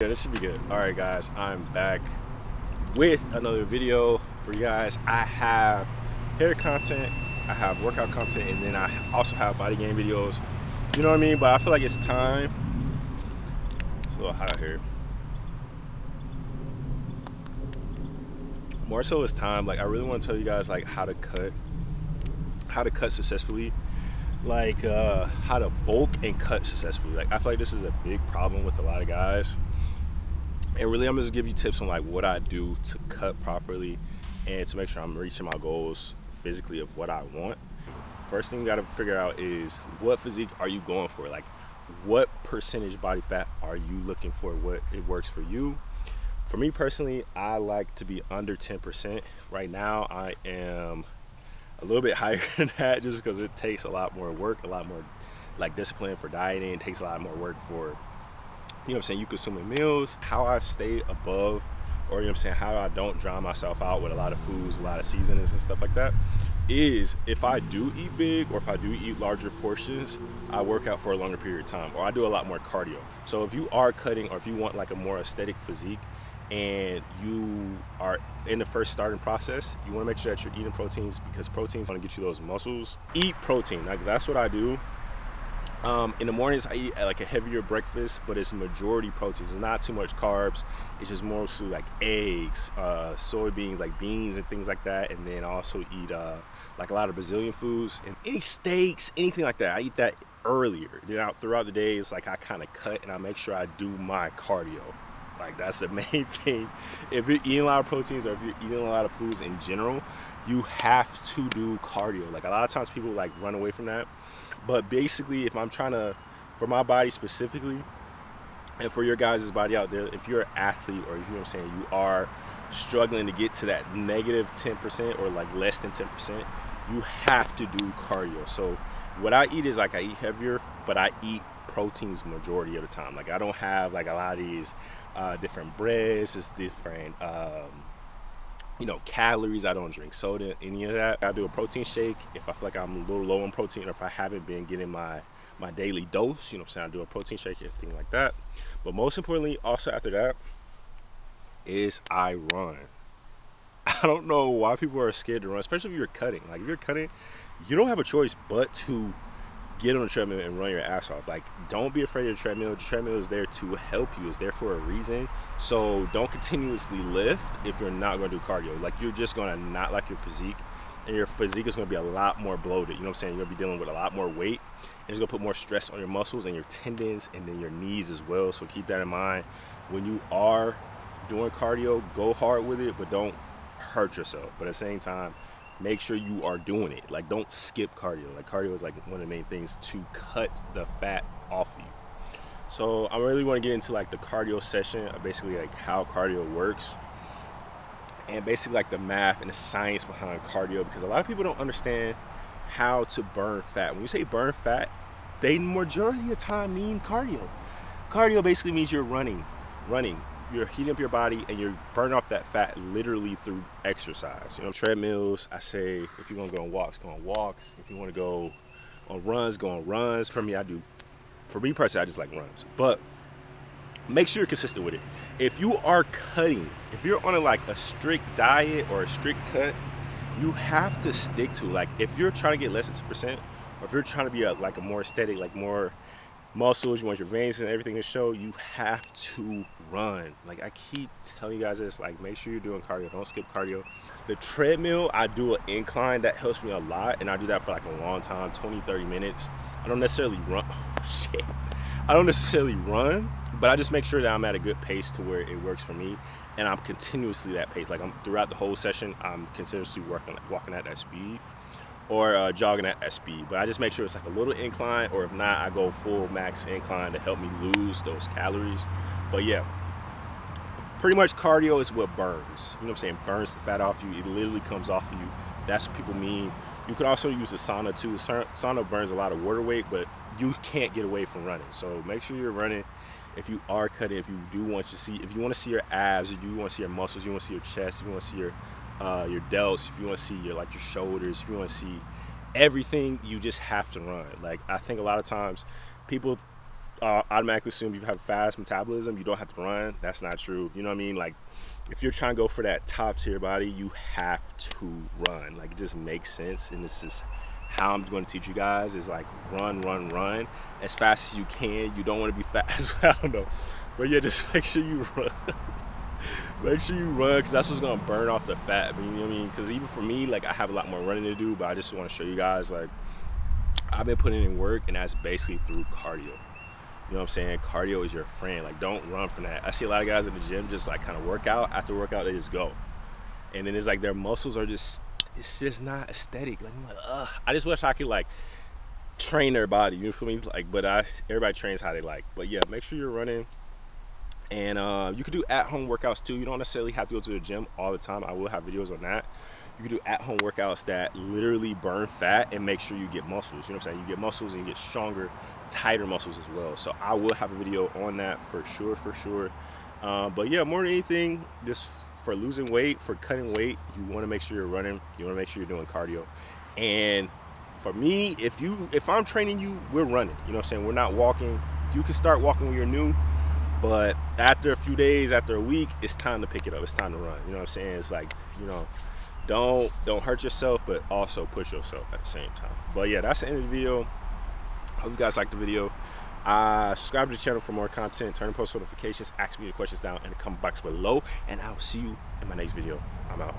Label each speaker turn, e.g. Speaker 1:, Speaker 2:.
Speaker 1: Yeah, this should be good. All right, guys, I'm back with another video for you guys. I have hair content, I have workout content, and then I also have body game videos. You know what I mean? But I feel like it's time. It's a little hot out here. More so it's time. Like I really want to tell you guys like how to cut, how to cut successfully like uh, how to bulk and cut successfully. Like I feel like this is a big problem with a lot of guys. And really I'm just give you tips on like what I do to cut properly and to make sure I'm reaching my goals physically of what I want. First thing you gotta figure out is what physique are you going for? Like what percentage body fat are you looking for? What it works for you. For me personally, I like to be under 10%. Right now I am a little bit higher than that just because it takes a lot more work, a lot more like discipline for dieting. It takes a lot more work for, you know I'm saying, you consuming meals. How I stay above or you know I'm saying, how I don't drown myself out with a lot of foods, a lot of seasonings and stuff like that, is if I do eat big or if I do eat larger portions, I work out for a longer period of time or I do a lot more cardio. So if you are cutting or if you want like a more aesthetic physique, and you are in the first starting process, you want to make sure that you're eating proteins because proteins to get you those muscles. Eat protein. Like that's what I do. Um, in the mornings, I eat like a heavier breakfast, but it's majority proteins. It's not too much carbs. It's just mostly like eggs, uh, soybeans, like beans and things like that. And then I also eat uh, like a lot of Brazilian foods and any steaks, anything like that. I eat that earlier. Then out throughout the day, it's like I kind of cut and I make sure I do my cardio. Like that's the main thing. If you're eating a lot of proteins or if you're eating a lot of foods in general, you have to do cardio. Like a lot of times people like run away from that. But basically, if I'm trying to, for my body specifically, and for your guys' body out there, if you're an athlete or you know what I'm saying, you are struggling to get to that negative 10% or like less than 10%, you have to do cardio. So what I eat is like I eat heavier, but I eat proteins majority of the time. Like I don't have like a lot of these uh, different breads, just different, um, you know, calories. I don't drink soda, any of that. I do a protein shake if I feel like I'm a little low on protein or if I haven't been getting my my daily dose, you know I'm saying? I do a protein shake, everything like that. But most importantly, also after that, is I run. I don't know why people are scared to run, especially if you're cutting. Like if you're cutting, you don't have a choice but to get on the treadmill and run your ass off. Like, don't be afraid of the treadmill. The treadmill is there to help you. It's there for a reason. So don't continuously lift if you're not going to do cardio. Like, you're just going to not like your physique. And your physique is going to be a lot more bloated. You know what I'm saying? You're going to be dealing with a lot more weight. And it's going to put more stress on your muscles and your tendons and then your knees as well. So keep that in mind. When you are doing cardio, go hard with it, but don't hurt yourself. But at the same time, make sure you are doing it. Like don't skip cardio. Like cardio is like one of the main things to cut the fat off you. So I really want to get into like the cardio session of basically like how cardio works and basically like the math and the science behind cardio because a lot of people don't understand how to burn fat. When you say burn fat, they majority of the time mean cardio. Cardio basically means you're running, running, you're heating up your body and you're burning off that fat literally through exercise. You know, treadmills, I say if you're gonna go on walks, go on walks. If you wanna go on runs, go on runs. For me, I do, for me personally, I just like runs. But make sure you're consistent with it. If you are cutting, if you're on a, like a strict diet or a strict cut, you have to stick to like if you're trying to get less than 2%, or if you're trying to be a, like a more aesthetic, like more muscles, you want your veins and everything to show, you have to run. Like I keep telling you guys this, like make sure you're doing cardio, don't skip cardio. The treadmill, I do an incline, that helps me a lot. And I do that for like a long time, 20, 30 minutes. I don't necessarily run, oh, shit. I don't necessarily run, but I just make sure that I'm at a good pace to where it works for me. And I'm continuously that pace. Like I'm throughout the whole session, I'm continuously working, walking at that speed or uh, jogging at that speed. But I just make sure it's like a little incline, or if not, I go full max incline to help me lose those calories. But yeah, pretty much cardio is what burns. You know what I'm saying? Burns the fat off you. It literally comes off of you. That's what people mean. You could also use the sauna too. Sauna burns a lot of water weight, but you can't get away from running. So make sure you're running. If you are cutting, if you do want to see, if you want to see your abs, if you want to see your muscles, you want to see your chest, you want to see your uh, your delts, if you want to see your like your shoulders, if you want to see everything, you just have to run. Like I think a lot of times people uh, automatically assume you have a fast metabolism, you don't have to run. That's not true. You know what I mean? Like, if you're trying to go for that top tier body, you have to run. Like, it just makes sense. And this is how I'm going to teach you guys is like run, run, run as fast as you can. You don't want to be fast. I don't know. But yeah, just make sure you run. make sure you run because that's what's to burn off the fat. You know what I mean? Because even for me, like, I have a lot more running to do, but I just want to show you guys, like, I've been putting in work, and that's basically through cardio. You know what I'm saying? Cardio is your friend. Like, don't run from that. I see a lot of guys in the gym just like kind of work out. After workout, they just go. And then it's like their muscles are just, it's just not aesthetic. Like, like, ugh. I just wish I could like train their body. You know what I mean? Like, but I, everybody trains how they like. But yeah, make sure you're running. And uh, you can do at-home workouts too. You don't necessarily have to go to the gym all the time. I will have videos on that you can do at-home workouts that literally burn fat and make sure you get muscles. You know what I'm saying? You get muscles and you get stronger, tighter muscles as well. So I will have a video on that for sure, for sure. Uh, but yeah, more than anything, just for losing weight, for cutting weight, you want to make sure you're running. You want to make sure you're doing cardio. And for me, if you if I'm training you, we're running. You know what I'm saying? We're not walking. You can start walking when you're new, but after a few days, after a week, it's time to pick it up. It's time to run. You know what I'm saying? It's like, you know, don't don't hurt yourself but also push yourself at the same time. But yeah that's the end of the video. Hope you guys liked the video. Uh, subscribe to the channel for more content. Turn on post notifications. Ask me your questions down in the comment box below and i'll see you in my next video. I'm out